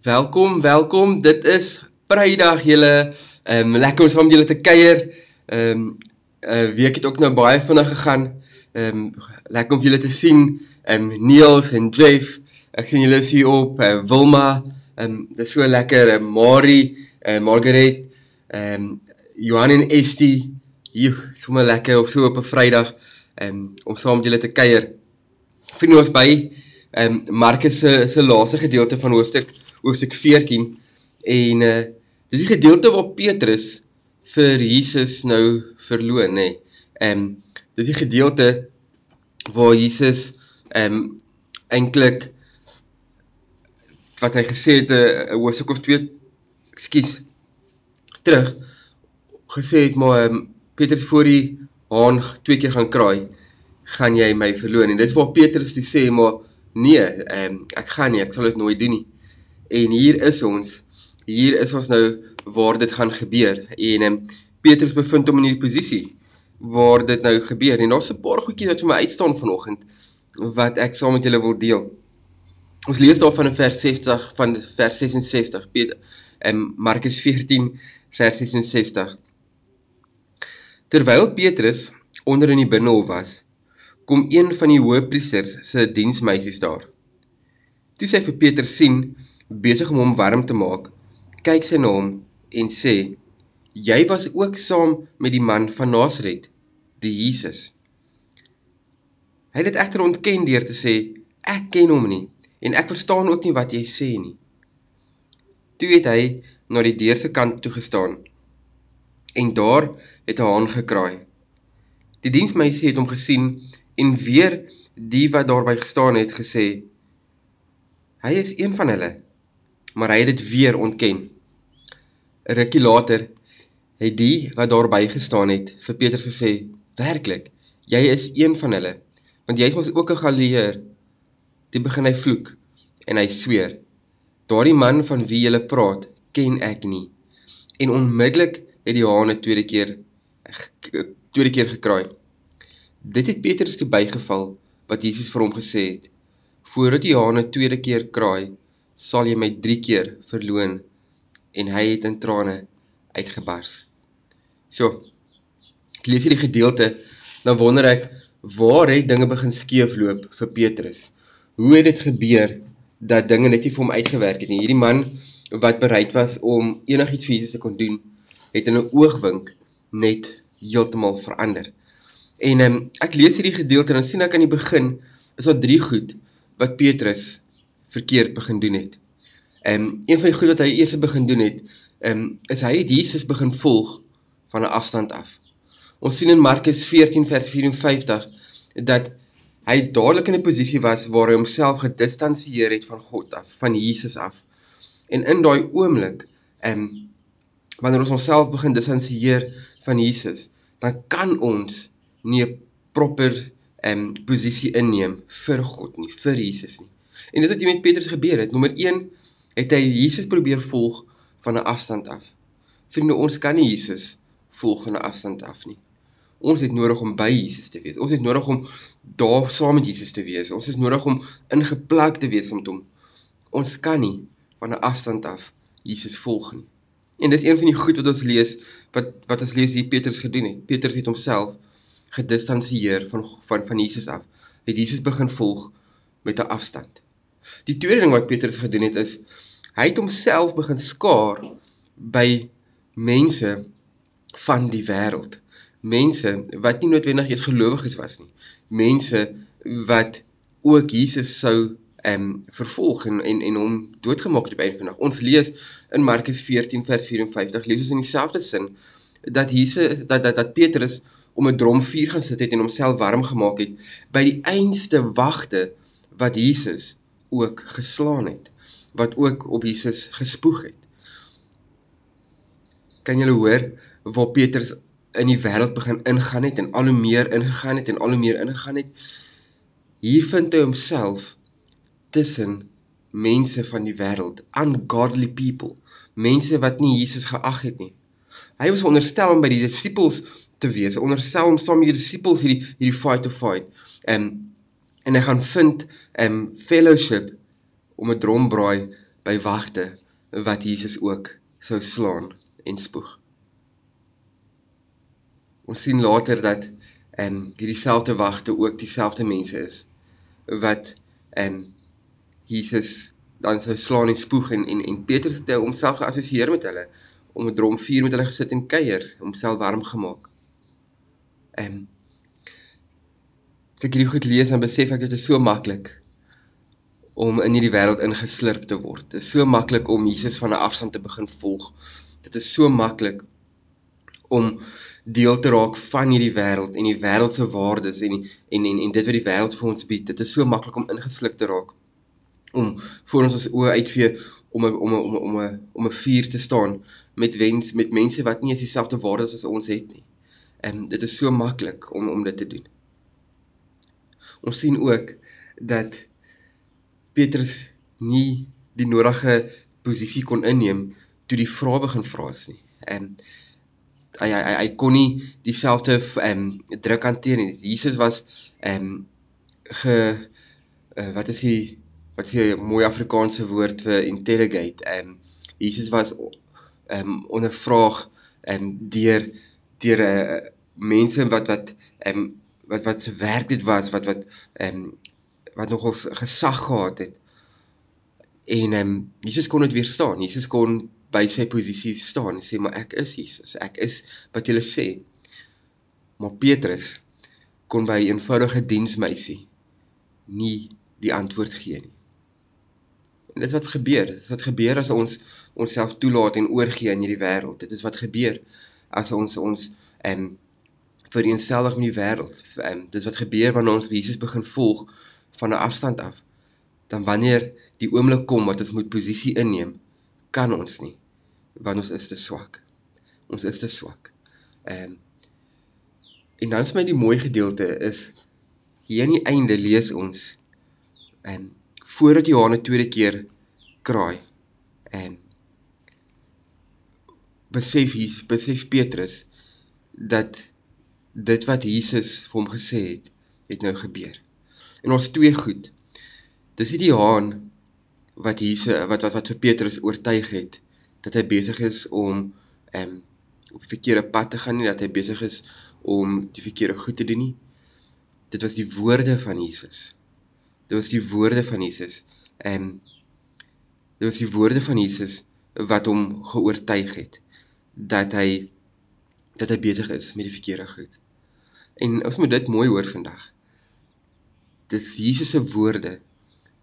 Welkom, welkom. Dit is Vrydag julle. Ehm um, lekker om saam julle te kuier. Ehm um, uh, week het ook nou baie vinnig gegaan. Ehm um, lekker om julle te sien. Ehm um, Niels en Jeff. Ek sien julle is hier op. Uh, Wilma. Ehm um, dis so lekker. Uh, Marie, uh, Margaret, ehm um, Johan en Estie. Hier, sommer lekker op so op 'n Vrydag. Ehm um, om saam met julle te kuier. Vind ons by ehm um, Markus se se laaste gedeelte van hoofstuk hoofstuk 14 en uh dis die gedeelte waar Petrus vir Jesus nou verloon nê. Ehm um, dis die gedeelte waar Jesus ehm um, eintlik wat hy gesê het 'n uh, hoofstuk of 2 ekskuus terug gesê het maar um, Petrus voor die haan twee keer gaan kraai gaan jy my verloon en dit is waar Petrus die sê maar nee ehm um, ek gaan nie ek sal dit nooit doen nie En hier is ons. Hier is ons nou waar dit gaan gebeur. En um, Petrus bevind hom in hierdie posisie waar dit nou gebeur. En daar's 'n paar goedjies wat vir my uitstaan vanoggend wat ek saam met julle wil deel. Ons lees daarvan in vers 60 van vers 66 Peter en Markus 14 vers 66. Terwyl Petrus onder in die binnehof was, kom een van die hoofpriesters se diensmeisies daar. Toe sy vir Petrus sien, besig om hom warm te maak, kyk sy na hom en sê: "Jy was ook saam met die man van Nasaret, die Jesus." Hy het dit egter ontken deur te sê: "Ek ken hom nie en ek verstaan ook nie wat jy sê nie." Toe het hy na die deur se kant toe gestaan en daar het 'n haan gekraai. Die diensmeisie het hom gesien en weer die wat daarby gestaan het gesê: "Hy is een van hulle." Maar hy het dit weer ontken. 'n Rukkie later het die wat daar by gestaan het vir Petrus gesê: "Werklik, jy is een van hulle, want jy mos ook 'n Galileër." Toe begin hy vloek en hy sweer: "Daardie man van wie jy praat, ken ek nie." En onmiddellik het die haan 'n tweede keer tweede keer gekraai. Dit het Petrus toe bygeval wat Jesus vir hom gesê het: "Voordat die haan 'n tweede keer kraai, sal jy my 3 keer verloon en hy het in trane uitgebars. So. Ek lees hierdie gedeelte, dan wonder ek waar het dinge begin skeefloop vir Petrus? Hoe het dit gebeur dat dinge net nie vir hom uitgewerk het nie? Hierdie man wat bereid was om enigiets vir Jesus te kon doen, het in 'n oogwink net heeltemal verander. En um, ek lees hierdie gedeelte en dan sien ek aan die begin is daar drie goed wat Petrus verkeerd begin doen het. Ehm um, een van die goed wat hy eers begin doen het, ehm um, is hy het Jesus begin volg van 'n afstand af. Ons sien in Markus 14 vers 54 dat hy dadelik in 'n posisie was waar hy homself gedistansieer het van God af, van Jesus af. En in daai oomblik, ehm um, wanneer ons onsself begin distansieer van Jesus, dan kan ons nie 'n proper ehm um, posisie inneem vir God nie, vir Jesus nie. En dit het met Petrus gebeur het. Nommer 1 het hy Jesus probeer volg van 'n afstand af. Vriende, ons kan nie Jesus volg van 'n afstand af nie. Ons het nodig om by Jesus te wees. Ons het nodig om daar saam met Jesus te wees. Ons is nodig om ingeplak te wees met hom. Ons kan nie van 'n afstand af Jesus volg nie. En dis een van die goed wat ons lees wat wat ons lees hier Petrus gedoen het. Petrus het homself gedistansieer van van van Jesus af. Het Jesus begin volg met 'n afstand. Die tweede ding wat Petrus gedoen het is hy het homself begin skaar by mense van die wêreld. Mense wat nie noodwendig eens gelowiges was nie. Mense wat ook Jesus sou ehm um, vervolg en en en hom doodgemaak het op een van dag. Ons lees in Markus 14 vers 54 lees ons in dieselfde sin dat Jesus dat dat dat Petrus om 'n drom vuur gaan sit het en homself warm gemaak het by die einste wagte wat Jesus ook geslaan het, wat ook op Jesus gespoeg het. Kan julle hoor waar Petrus in die wêreld begin ingaan het en al hoe meer ingegaan het en al hoe meer ingegaan het? Hier vind hy homself tussen mense van die wêreld, ungodly people, mense wat nie Jesus geag het nie. Hy was onderstel om by die disippels te wees, onderstel om saam met die disippels hierdie hierdie fight to fight. En en hy gaan vind 'n um, fellowship om 'n drombraai by wagte wat Jesus ook sou slaan en spoeg. Ons sien later dat en hierdie selfde wagte ook dieselfde mense is wat en Jesus dan sou slaan en spoeg en en, en Petrus het homself geassosieer met hulle om 'n drom vuur met hulle gesit en kuier, homself warm gemaak. En as ek hierdie goed lees dan besef ek dit is so maklik om in hierdie wêreld ingeslurp te word. Dit is so maklik om Jesus van 'n afstand te begin volg. Dit is so maklik om deel te raak van hierdie wêreld en die wêreld se waardes en, en en en dit wat die wêreld vir ons bied. Dit is so maklik om ingesluk te raak om voor ons ons oë uitvee om om om om 'n om 'n vuur te staan met wens met mense wat nie dieselfde waardes as ons het nie. En dit is so maklik om om dit te doen. Ons sien ook dat Petrus nie die nodige posisie kon inneem toe die vrae begin vra is nie. En hy hy hy kon nie dieselfde ehm um, druk hanteer nie. Jesus was ehm um, ge uh, wat is hy wat sê 'n mooi Afrikaanse woord vir interrogate en Jesus was ehm um, ondervraag ehm um, deur deur 'n uh, eh, mense wat wat ehm um, wat wat se werk dit was wat wat ehm um, wat nogal gesag gehad het. En ehm um, Jesus kon dit weerstaan. Jesus kon by sy posisie staan en sê maar ek is Jesus. Ek is wat jy sê. Maar Petrus kon by 'n eenvoudige diensmeisie nie die antwoord gee nie. En dit wat gebeur, dit wat gebeur as ons onsself toelaat en oorgee aan hierdie wêreld. Dit is wat gebeur as ons ons ehm um, vereenselwig met die wêreld. Um, dit wat gebeur wanneer ons Jesus begin volg van 'n afstand af. Dan wanneer die oomblik kom wat ons moet posisie inneem, kan ons nie want ons is te swak. Ons is te swak. Ehm um, en dan is my die mooi gedeelte is hier aan die einde lees ons ehm, voordat Johannes tweede keer kraai en besef hy besef Petrus dat dit wat Jesus vir hom gesê het het nou gebeur. En ons twee goed. Dis nie die haan wat Jesus wat wat wat vir Petrus oortuig het dat hy besig is om ehm um, op die verkeerde pad te gaan nie dat hy besig is om die verkeerde goed te doen nie. Dit was die woorde van Jesus dit was die woorde van Jesus. Ehm um, dit was die woorde van Jesus wat hom geoortuig het dat hy dat hy besig is met die verkeerde goed. En ons moet dit mooi hoor vandag. Dit is Jesus se woorde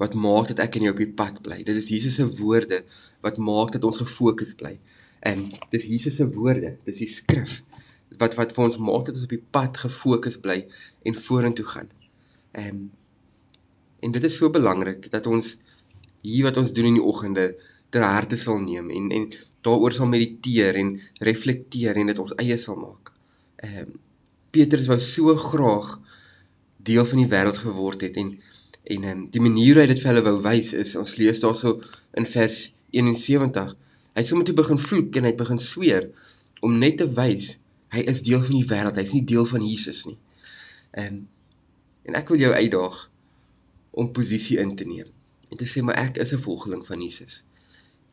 wat maak dat ek en jy op die pad bly. Dit is Jesus se woorde wat maak dat ons gefokus bly. En dis Jesus se woorde, dis die skrif wat wat vir ons maak dat ons op die pad gefokus bly en vorentoe gaan. Ehm um, En dit is so belangrik dat ons hier wat ons doen in die oggende ter harte sal neem en en daaroor sal mediteer en reflekteer en dit ons eie sal maak. Ehm uh, Petrus wou so graag deel van die wêreld geword het en en en die manier hoe hy dit vir hulle wou wys is ons lees daarso in vers 71. Hy sê moet hy begin vloek en hy het begin sweer om net te wys hy is deel van die wêreld, hy's nie deel van Jesus nie. Ehm en ek wil jou uitdaag om posisie in te neem en te sê maar ek is 'n volgeling van Jesus.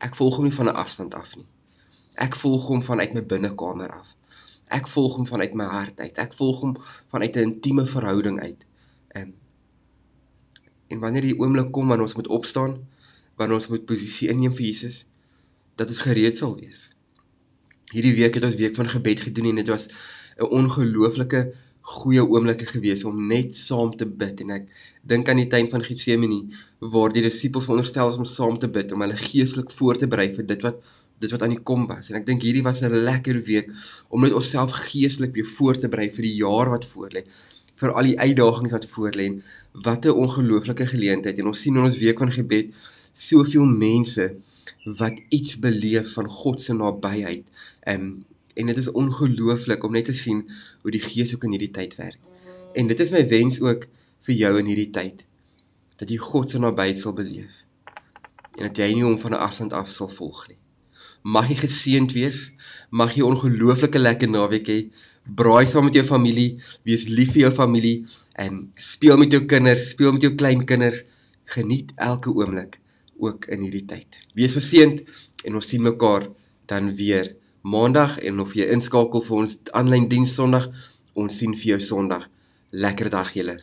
Ek volg hom nie van 'n afstand af nie. Ek volg hom vanuit my binnekamer af. Ek volg hom vanuit my hart uit. Ek volg hom vanuit 'n intieme verhouding uit. En en wanneer die oomblik kom wanneer ons moet opstaan, wanneer ons moet posisie inneem vir Jesus, dat ons gereed sal wees. Hierdie week het ons week van gebed gedoen en dit was 'n ongelooflike goeie oomblikke gewees om net saam te bid. En ek dink aan die tyd van Getsemane waar die disippels veronderstel is om saam te bid om hulle geestelik voor te berei vir dit wat dit wat aan die kom was. En ek dink hierdie was 'n lekker week om net onsself geestelik weer voor te berei vir die jaar wat voorlê vir al die uitdagings wat voorlê. Wat 'n ongelooflike geleentheid. En ons sien in ons week van gebed soveel mense wat iets beleef van God se nabyheid. Um, en dit is ongelooflik om net te sien hoe die Gees ook in hierdie tyd werk. En dit is my wens ook vir jou in hierdie tyd dat jy God se nabyheid sal beleef en dat jy nie hom van 'n afstand af sal volg nie. Mag jy geseënd wees, mag jy ongelooflike lekker naweek hê. Braai saam met jou familie, wees lief vir jou familie en speel met jou kinders, speel met jou kleinkinders. Geniet elke oomblik ook in hierdie tyd. Wees geseënd en ons sien mekaar dan weer maandag en of jy inskakel vir ons aanlyn diens Sondag, ons sien vir jou Sondag. Lekker dag julle.